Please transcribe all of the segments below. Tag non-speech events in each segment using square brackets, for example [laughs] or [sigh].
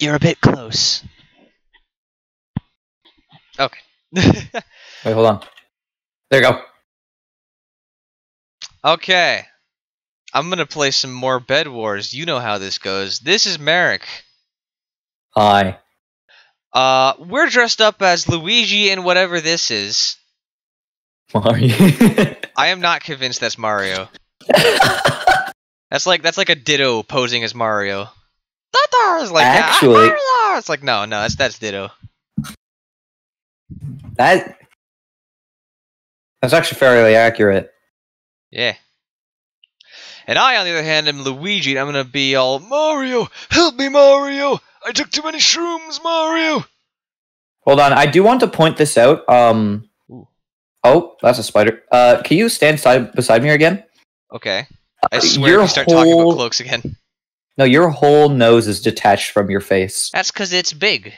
You're a bit close. Okay. [laughs] Wait, hold on. There you go. okay. I'm gonna play some more Bed Wars. You know how this goes. This is Merrick. Hi. Uh, we're dressed up as Luigi and whatever this is. Mario. [laughs] I am not convinced that's Mario. That's like that's like a Ditto posing as Mario. Tata is like Actually- Mario!" it's like no, no, that's that's Ditto. that that's actually fairly accurate. Yeah. And I, on the other hand, am Luigi, and I'm gonna be all Mario, help me, Mario! I took too many shrooms, Mario. Hold on, I do want to point this out. Um. Ooh. Oh, that's a spider. Uh, can you stand side beside me again? Okay. I Uh, swear if you start talking about cloaks again. No, your whole nose is detached from your face. That's because it's big.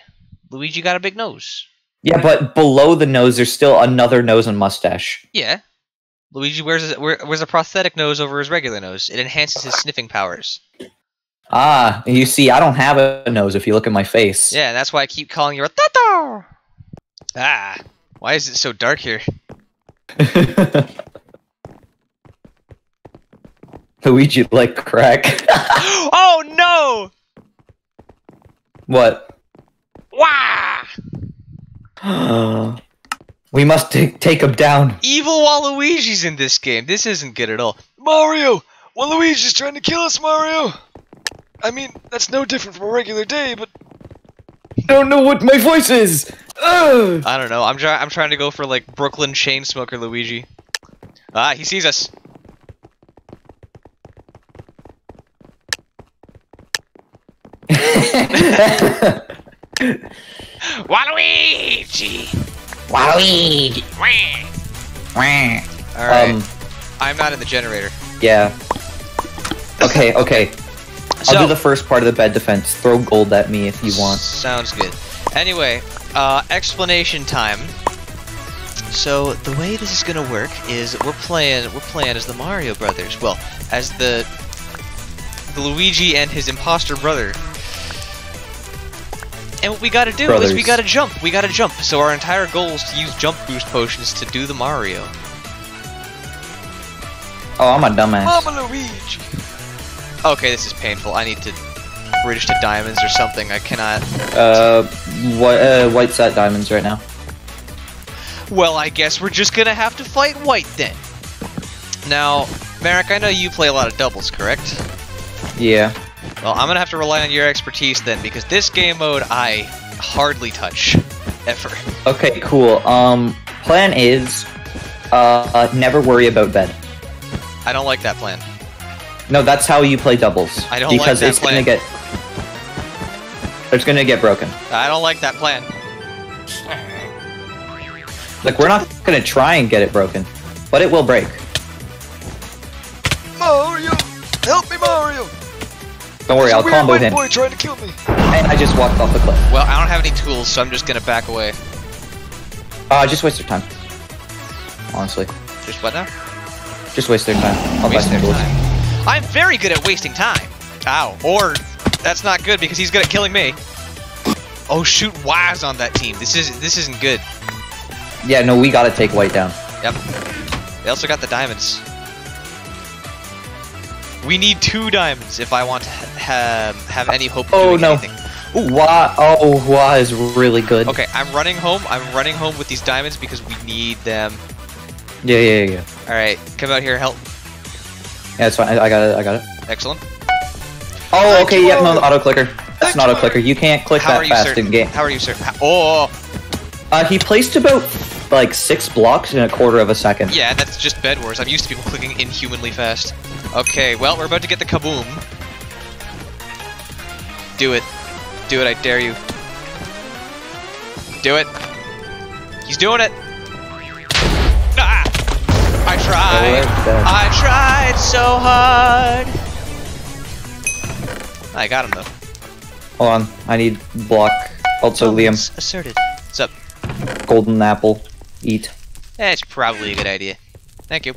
Luigi got a big nose. Yeah, but below the nose, there's still another nose and mustache. Yeah. Luigi wears a, wears a prosthetic nose over his regular nose. It enhances his sniffing powers. Ah, you see, I don't have a nose if you look at my face. Yeah, that's why I keep calling you a Tato! Ah. Why is it so dark here? [laughs] Luigi like crack. [laughs] oh no! what? Wah! [gasps] we must take him down. Evil Waluigi's in this game. This isn't good at all. Mario! Waluigi's trying to kill us, Mario! I mean, that's no different from a regular day, but I don't know what my voice is. Ugh. I don't know. I'm trying. I'm trying to go for like Brooklyn chain smoker Luigi. Ah, he sees us. [laughs] Waluigi! Waluigi. All right. Um, I'm not in the generator. yeah. Okay, okay. I'll do the first part of the bed defense. Throw gold at me if you want. Sounds good. Anyway, uh, explanation time. So the way this is gonna work is we're playing we're playing as the Mario Brothers. Well, as the the Luigi and his imposter brother. And what we gotta do is we gotta jump. We gotta jump. So our entire goal is to use jump boost potions to do the Mario. Oh, I'm a dumbass. Luigi. Okay, this is painful. I need to bridge to diamonds or something. I cannot. Uh, whi- uh, white set diamonds right now. Well, I guess we're just gonna have to fight White then. Now, Merrick, I know you play a lot of doubles, correct? Yeah. Well, I'm gonna have to rely on your expertise then, because this game mode I hardly touch. Ever. Okay, cool. Um, plan is, uh, never worry about bed. I don't like that plan. No, that's how you play doubles. I don't like because that it's gonna get. It's gonna get broken. I don't like that plan. Like we're not gonna try and get it broken, but it will break. Mario! Help me, Mario! Don't worry, I'll combo him. trying to kill me. And I just walked off the cliff. Well, I don't have any tools, so I'm just gonna back away. Uh, just waste their time. Honestly, Just what now? just waste their time. I'll waste buy some tools. Time. I'm very good at wasting time. Ow. Or that's not good because he's good at killing me. Oh shoot, Waz on that team. This is this isn't good. Yeah, no, we gotta take white down. Yep. They also got the diamonds. We need two diamonds if I want to ha- have have any hope of Oh, doing no. anything. Ooh, Wah, oh, Wah is really good. Okay, I'm running home. I'm running home with these diamonds because we need them. Yeah, yeah, yeah. All right, come out here, help. Yeah, it's fine. I, got it. I got it. Excellent. Oh, okay. Yep, no, the auto clicker. That's an auto clicker. You can't click How that fast in game. How are you, sir? How- oh, Uh, he placed about like six blocks in a quarter of a second. yeah, that's just Bed Wars. I'm used to people clicking inhumanly fast. Okay, well, we're about to get the kaboom. Do it. Do it, I dare you. Do it. He's doing it. Ah! I tried. Oh, I tried so hard. I got him though. Hold on. I need block. Also, Liam, Asserted. What's up? golden apple. Eat. That's probably a good idea. Thank you.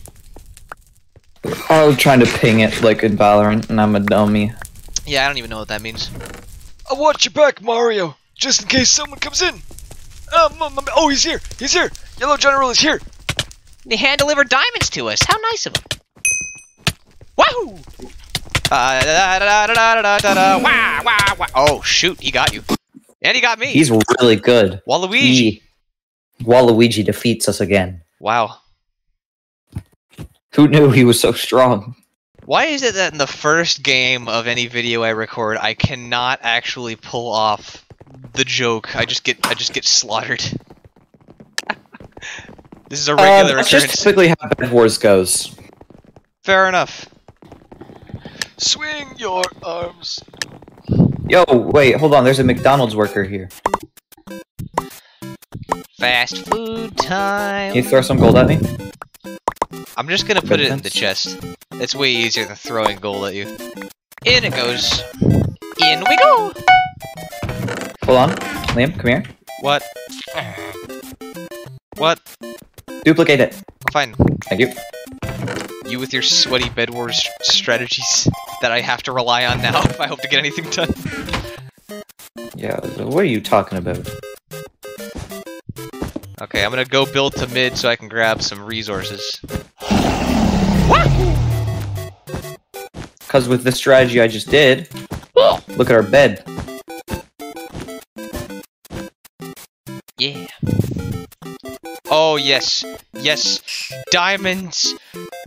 I was trying to ping it like in Valorant, and I'm a dummy. Yeah, I don't even know what that means. I'll watch your back, Mario, just in case someone comes in. Um, um, um, oh, he's here. He's here. Yellow General is here. He hand delivered diamonds to us. How nice of him. Wahoo! Uh, da, da, da, da, da, da, da, wah, wah, wah. Oh shoot, he got you. And he got me. He's really good. Waluigi. He, Waluigi defeats us again. Wow. Who knew he was so strong? Why is it that in the first game of any video I record, I cannot actually pull off the joke? I just get I just get slaughtered. [laughs] this is a Um, regular that's occurrence. just typically how Bed Wars goes. Fair enough. Swing your arms. Yo, wait, hold on. There's a McDonald's worker here. Fast food time. Can you throw some gold at me? I'm just gonna put it in the chest. It's way easier than throwing gold at you. In it goes. In we go. Hold on. Liam, come here. What? What? Duplicate it. Fine. Thank you. You with your sweaty bed wars strategies that I have to rely on now [laughs] if I hope to get anything done. Yeah, what are you talking about? Okay, I'm gonna go build to mid so I can grab some resources. Because with the strategy I just did, look at our bed. Yeah. Oh yes, yes, diamonds.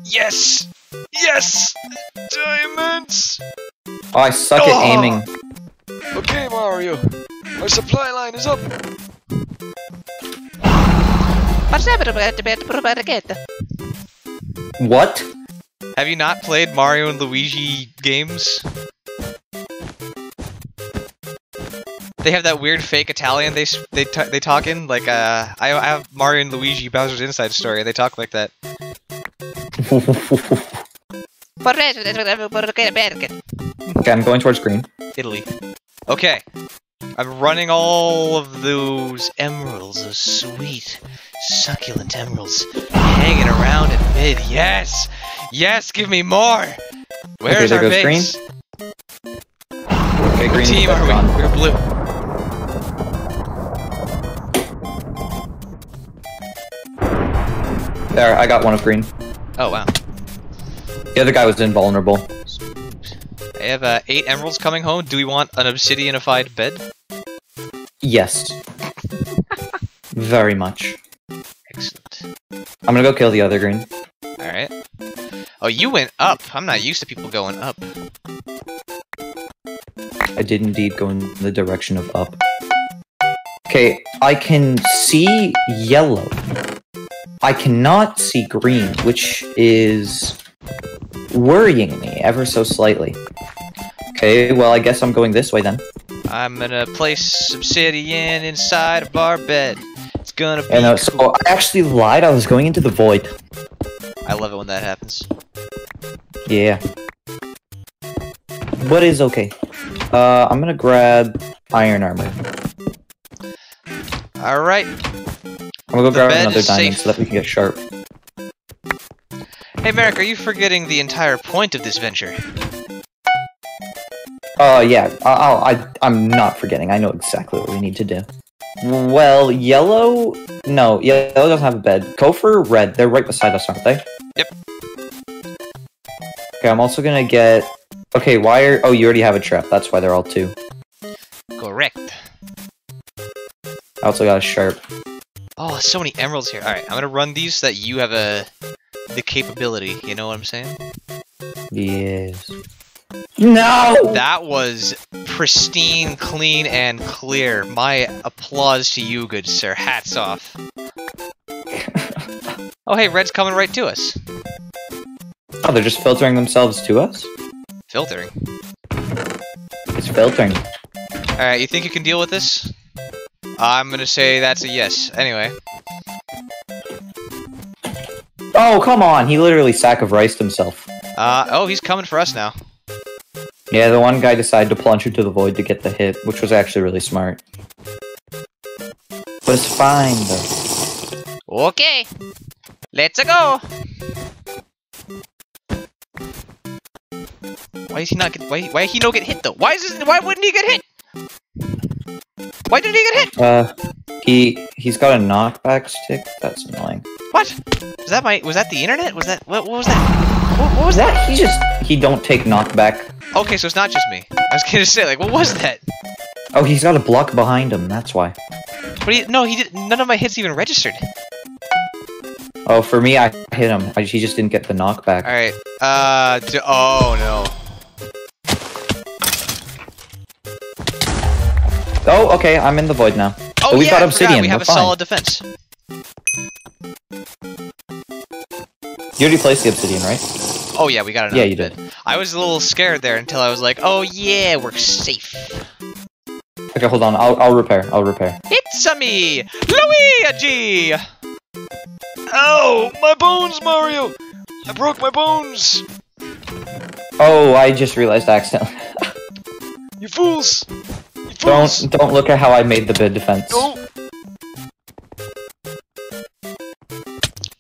Yes, yes, diamonds. Oh, I suck Oh! at aiming. Okay, Mario. Our supply line is up. What? Have you not played Mario and Luigi games? They have that weird fake Italian they they t- they talk in like uh I, I have Mario and Luigi Bowser's Inside Story. They talk like that. [laughs] okay, I'm going towards green. Italy. Okay. I'm running all of those emeralds, those sweet, succulent emeralds, hanging around in mid. Yes! Yes, give me more! Where's there our goes green. base? Okay, green. team are we? We're blue. There, I got one of green. Oh, wow. The other guy was invulnerable. I have uh, eight emeralds coming home. Do we want an obsidianified bed? Yes. [laughs] Very much. I'm gonna go kill the other green. Alright. Oh, you went up. I'm not used to people going up. I did indeed go in the direction of up. Okay, I can see yellow. I cannot see green, which is worrying me ever so slightly. Okay, well, I guess I'm going this way then. I'm gonna place obsidian inside of our bed. It's gonna be And uh, cool. so I actually lied. I was going into the void. I love it when that happens. Yeah. But it's okay. Uh, I'm gonna grab iron armor. Alright. I'm gonna go The grab another diamond safe. so that we can get sharp. Hey, Merrick, are you forgetting the entire point of this venture? Uh, yeah. I, I'll, I, I'm not forgetting. I know exactly what we need to do. Well, yellow. No, yellow doesn't have a bed. Gopher, red. They're right beside us, aren't they? Yep. Okay, I'm also gonna get. Okay, why are? Oh, you already have a trap. That's why they're all two. Correct. I also got a sharp. Oh, so many emeralds here. Alright, I'm gonna run these so that you have a the capability, you know what I'm saying? Yes. No. That was pristine, clean, and clear. My applause to you, good sir. Hats off. [laughs] Oh, hey, red's coming right to us. Oh, they're just filtering themselves to us. Filtering. It's filtering. Alright, you think you can deal with this? I'm gonna say that's a yes. Anyway. Oh, come on! He literally sack of riced himself. Uh, oh, he's coming for us now. Yeah, the one guy decided to plunge into the void to get the hit, which was actually really smart. But it's fine though. Okay. Let's go. Why is he not get? Why? Why he no get hit though? Why is this? Why wouldn't he get hit? Why didn't he get hit? Uh, he he's got a knockback stick. That's annoying. What? Was that my? Was that the internet? Was that what? What was that? What, what was that? that he just he don't take knockback? Okay, so it's not just me. I was [laughs] gonna say like, what was that? Oh, he's got a block behind him. That's why. But he, no, he did. None of my hits even registered. Oh, for me, I hit him. I, he just didn't get the knockback. All right. Uh. d- oh no. Oh, okay. I'm in the void now. Oh But we've yeah, got obsidian, We have we're a fine. solid defense. You already placed the obsidian, right? Oh yeah, we got another Yeah, you bit. did. I was a little scared there until I was like, oh yeah, we're safe. Okay, hold on. I'll I'll repair. I'll repair. It's a me, Luigi. Oh, My bones, Mario! I broke my bones! Oh, I just realized accidentally. [laughs] You fools! Don't don't look at how I made the bid defense. No!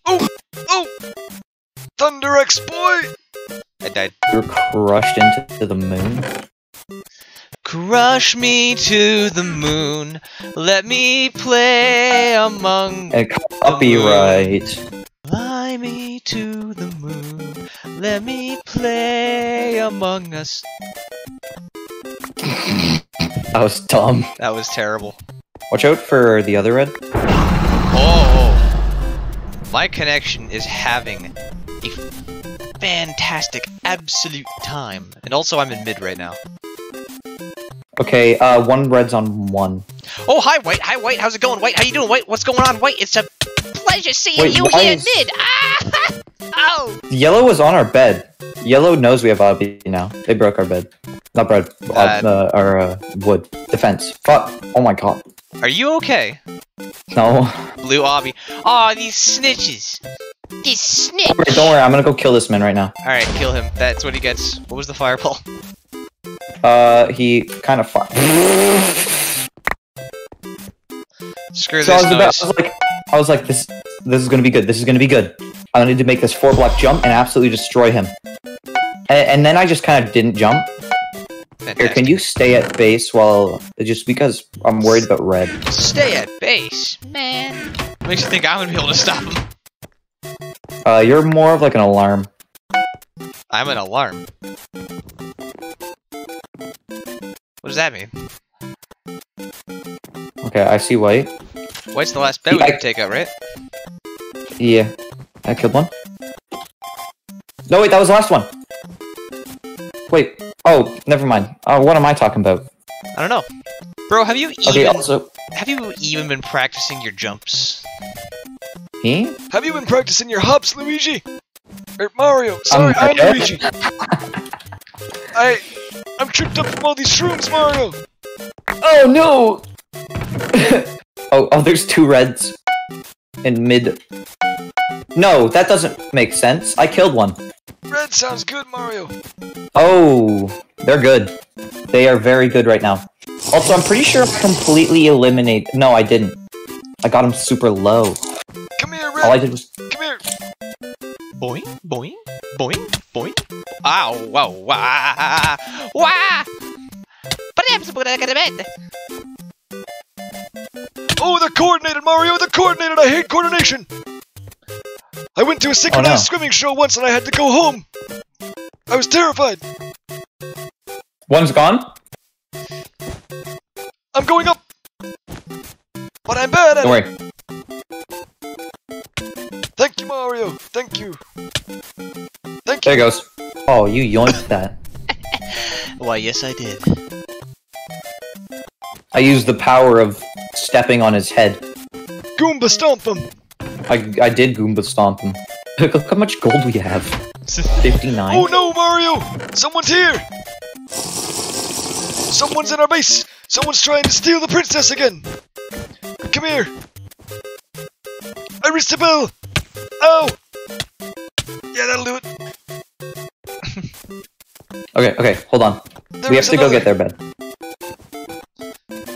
Oh! Oh! Thunder X boy! I died. You're crushed into the moon. Crush me to the moon. Let me play among. And copyright. Fly me to the moon. Let me play among us. That was dumb. That was terrible. Watch out for the other red. Oh, my connection is having a fantastic, absolute time. And also, I'm in mid right now. Okay, uh, one red's on one. Oh, hi, White. Hi, White. How's it going, White? How you doing, White? What's going on, White? It's a pleasure seeing Wait, you here is- mid. Ah! [laughs] Oh! Yellow was on our bed. Yellow knows we have obby now. They broke our bed. Not bread. Uh, Uh, our uh, wood defense. Fuck. Oh my god. Are you okay? No. Blue Obby. Aw, these snitches. These snitch. Don't worry, don't worry. I'm gonna go kill this man right now. Alright, kill him. That's what he gets. What was the fireball? Uh, he kind of fought. Screw So I this was, about. I was like, I was like, this, this is gonna be good. This is gonna be good. I need to make this four block jump and absolutely destroy him. And, and then I just kind of didn't jump. Here, can you stay at base while just because I'm worried about red? Stay at base. Man. Makes you think I'm gonna be able to stop him. Uh, you're more of like an alarm. I'm an alarm. What does that mean? Okay, I see white. White's the last bet we Yeah, I- can take out, right? Yeah, I killed one. No, wait, that was the last one. Wait. Oh, never mind. Uh, what am I talking about? I don't know. Bro, have you Okay, even also, have you even been practicing your jumps? me? Have you been practicing your hops, Luigi? Or Mario? Sorry, Um, I'm okay. Luigi. [laughs] I, I'm tripped up from all these shrooms, Mario. Oh no! [laughs] oh, oh, there's two reds in mid. No, that doesn't make sense. I killed one. Red sounds good, Mario. Oh, they're good. They are very good right now. Also, I'm pretty sure I completely eliminate. No, I didn't. I got him super low. Come here, Red. All I did was. Come here. Boing, boing, boing, boing. Ow, wow, wah, wah. Oh, they're coordinated, Mario. They're coordinated. I hate coordination. I went to a synchronized oh, no. swimming show once and I had to go home. I was terrified. One's gone. I'm going up. But I'm bad at Don't it. worry. Thank you, Mario. Thank you. Thank There you. it goes. Oh, you yoinked that. [laughs] Why, yes, I did. I used the power of stepping on his head. Goomba stomp him. I, I did Goomba stomp him. [laughs] Look how much gold we have. [laughs] 59. Oh no, Mario! Someone's here! Someone's in our base! Someone's trying to steal the princess again! Come here! Aristobel! Oh! Yeah, that'll do it. [laughs] Okay, okay, hold on. There we have is to go get their bed.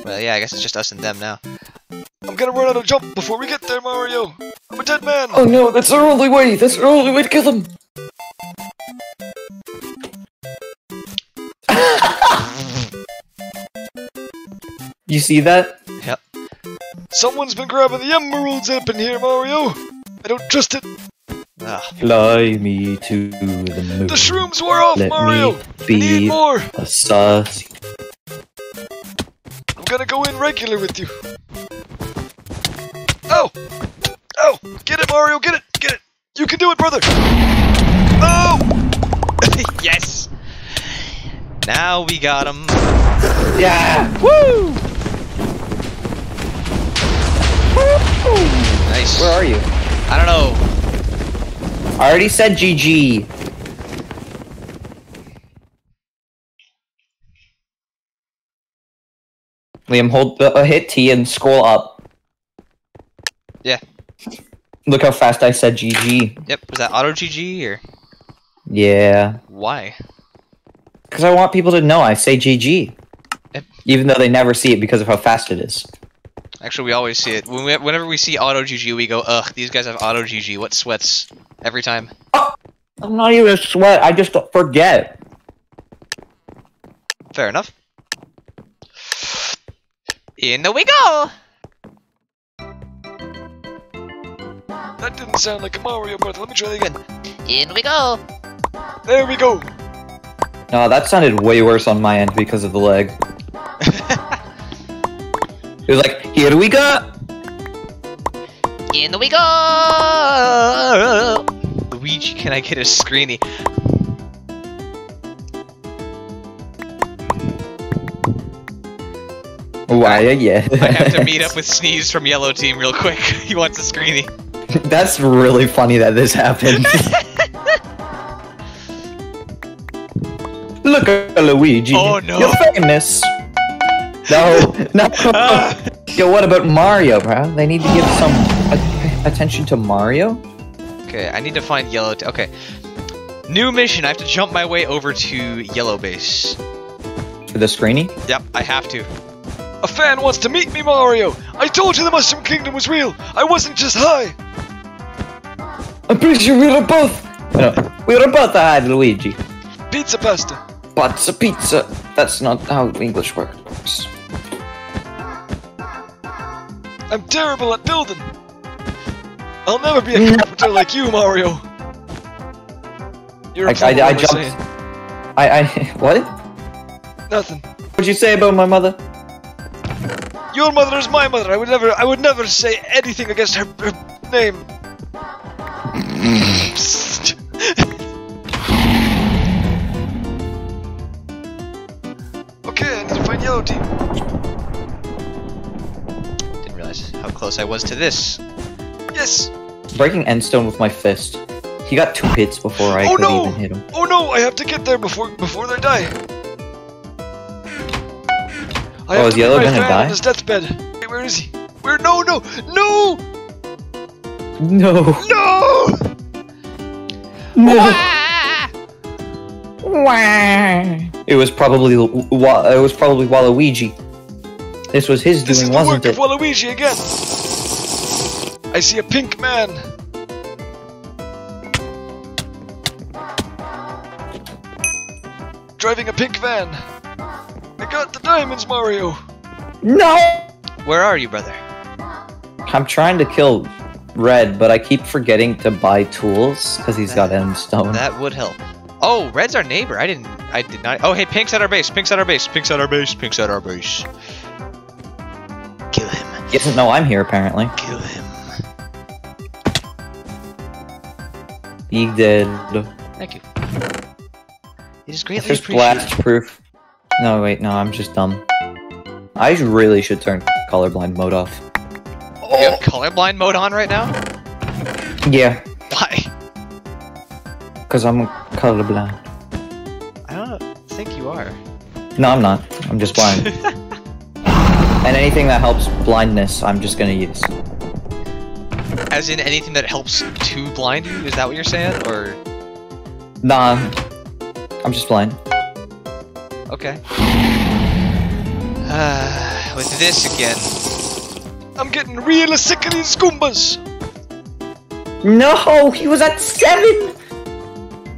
Well, yeah, I guess it's just us and them now. I'm gonna run out of jump before we get there, Mario! Dead man! Oh no, that's our only way! That's our only way to kill them! [laughs] You see that? Yep. Someone's been grabbing the emeralds up in here, Mario. I don't trust it. Ugh. Fly me to the moon. The shrooms wore off, Let Mario. me I need more. a sus. I'm gonna go in regular with you. Oh! Oh! Get it, Mario! Get it! Get it! You can do it, brother! Oh! [laughs] yes. Now we got him. Yeah! Woo! Nice. Where are you? I don't know. I already said GG. Liam, hold uh, hit T and scroll up. Yeah. Look how fast I said GG. Yep. Was that auto GG or Yeah. why? Because I want people to know I say GG. Yep. Even though they never see it because of how fast it is. Actually, we always see it. When we, whenever we see auto GG, we go, ugh, these guys have auto GG. What sweats? Every time. Oh, I'm not even a sweat, I just forget. Fair enough. In the we go! That didn't sound like a Mario, brother. Let me try that again. In we go! There we go. No, that sounded way worse on my end because of the leg. [laughs] It was like, here we go! In we go! Luigi, can I get a screeny? Why, yeah. I have to meet [laughs] up with Sneeze from Yellow Team real quick. [laughs] he wants a screeny. [laughs] That's really funny that this happened. [laughs] Look at Luigi. Oh, no. You're famous. No, no. [laughs] Ah. Yo, what about Mario, bro? They need to give some attention to Mario. Okay, I need to find Yellow. T- okay. New mission. I have to jump my way over to Yellow Base. To the screeny. Yep, I have to. A fan wants to meet me, Mario. I told you the Mushroom Kingdom was real. I wasn't just high. I'm pretty sure we were both. No, we were both high, Luigi. Pizza pasta. But a pizza. That's not how English works. I'm terrible at building. I'll never be a carpenter like you, Mario. You're a I, plumber, I, I jumped. saying? I, I, what? Nothing. What'd you say about my mother? Your mother is my mother. I would never, I would never say anything against her, her name. [laughs] okay, I need to find Yellow Team. Didn't realize how close I was to this. Yes. Breaking Endstone with my fist. He got two hits before I Oh could no! even hit him. Oh no! I have to get there before before they die. I Oh, have is to Yellow gonna die? On his deathbed. Wait, where is he? Where? No! No! No! No. No! It was probably it was probably Waluigi. This was his This is doing, the wasn't work it? of Waluigi again. I see a pink man. Driving a pink van. I got the diamonds, Mario. No. Where are you, brother? I'm trying to kill Red, but I keep forgetting to buy tools because he's got Endstone. That would help. Oh, Red's our neighbor. I didn't. I did not. Oh, hey, Pink's at our base. Pink's at our base. Pink's at our base. Pink's at our base. Kill him. He doesn't know I'm here apparently. Kill him. He did. Thank you. It is greatly There's blast proof. No, wait, no, I'm just dumb. I really should turn colorblind mode off. You have colorblind mode on right now? Yeah, Why? because I'm colorblind. I don't think you are. No, I'm not. I'm just blind. [laughs] and anything that helps blindness, I'm just gonna use. As in anything that helps to blind you? Is that what you're saying? Or Nah, I'm just blind. okay. Uh, [sighs] with this again. I'm getting real sick of these Goombas. No, he was at seven.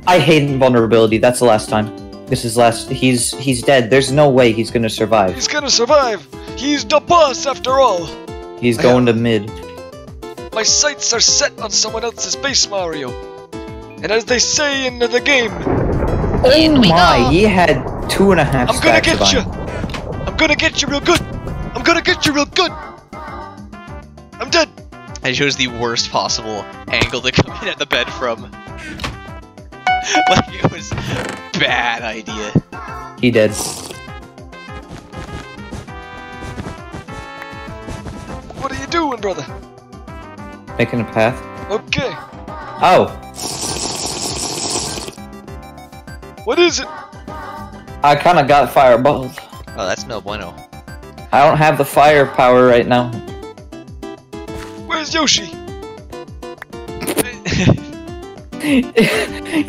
I hate invulnerability. That's the last time. This is last. He's he's dead. There's no way he's gonna survive. He's gonna survive. He's the boss after all. He's going to mid. My sights are set on someone else's base, Mario. And as they say in the game, Oh In we my, go. he had two and a half I'm gonna get you. I'm gonna get you real good. I'm gonna get you real good. I'm dead. I chose the worst possible angle to come in at the bed from. [laughs] like it was bad idea. He did. What are you doing, brother? Making a path. Okay. Oh, What is it? I kind of got fireballed. Oh, that's no bueno. I don't have the firepower right now. Where's Yoshi? [laughs]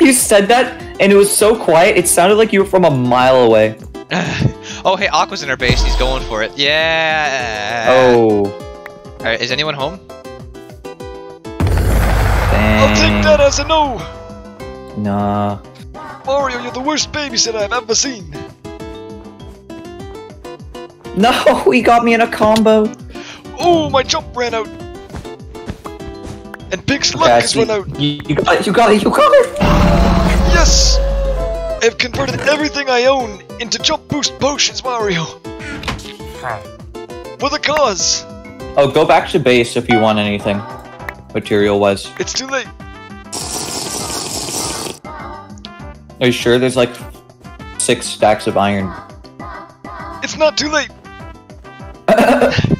you said that, and it was so quiet. It sounded like you were from a mile away. [laughs] oh, hey, Aqua's in our base. He's going for it. Yeah. Oh, Alright, is anyone home? I'll take that as a no. Nah. Mario, you're the worst babysitter I've ever seen. No, [laughs] he got me in a combo. Oh, my jump ran out. And Pig's luck Okay, I has see. run out. You, you got it. You got it. You got it. Yes! I've converted everything I own into jump boost potions, Mario. For the cause. Oh, go back to base if you want anything, material-wise. It's too late. Are you sure there's like six stacks of iron? It's not too late. [laughs]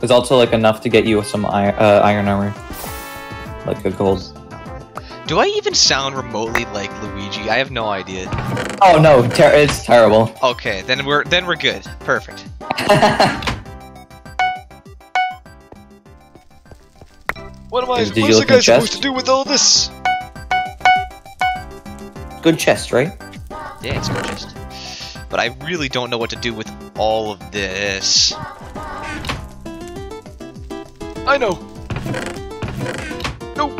There's also like enough to get you some iron, uh, iron armor, like a gold. Do I even sound remotely like Luigi? I have no idea. Oh no, ter- it's terrible. Okay, then we're then we're good. Perfect. [laughs] What am I? Did What is the guy supposed to do with all this? Good chest, right? Yeah, it's good chest. But I really don't know what to do with all of this. I know. No.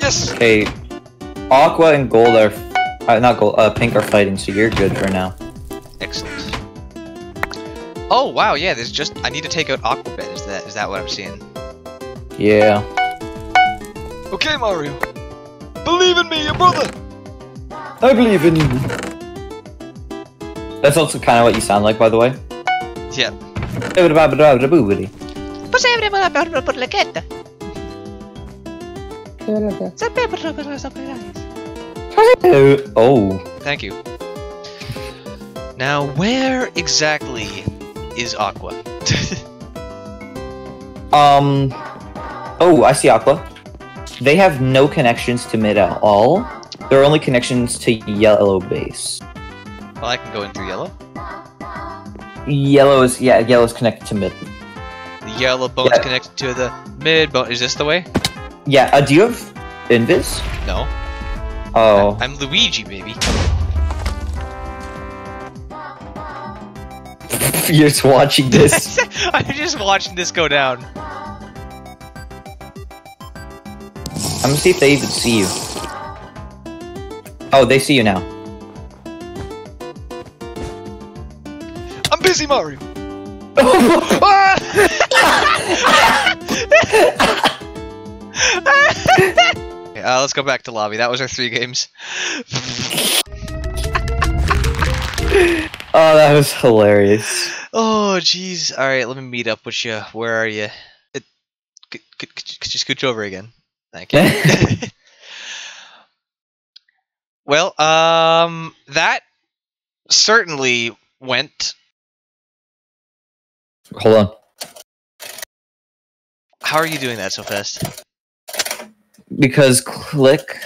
Yes. Okay, aqua and gold are, uh, not gold, uh, pink are fighting, so you're good for now. Excellent. Oh wow, yeah. There's just I need to take out Aquabed. Is that is that what I'm seeing? Yeah. Okay, Mario. Believe in me, your brother. I believe in you. That's also kind of what you sound like, by the way. Yeah. Boobity. Oh, Thank you. Now, where exactly is Aqua? [laughs] um, oh, I see Aqua. They have no connections to mid at all. Their only connections to yellow base. well, I can go in through yellow. Yellow is yeah, yellow is connected to mid. Yellow bone's Yeah. connected to the mid bone. Is this the way? Yeah, uh, do you have invis? No. Oh, I'm Luigi, baby. [laughs] you're just watching this. [laughs] I'm just watching this go down. I'm gonna see if they even see you. Oh, they see you now. I'm busy, Mario. Uh, let's go back to lobby. That was our three games. [laughs] Oh, that was hilarious. Oh, jeez. All right, let me meet up with you. Where are you? It, could, could, could you scooch over again? Thank you. [laughs] well, um, that certainly went. Hold on. How are you doing that so fast? Because click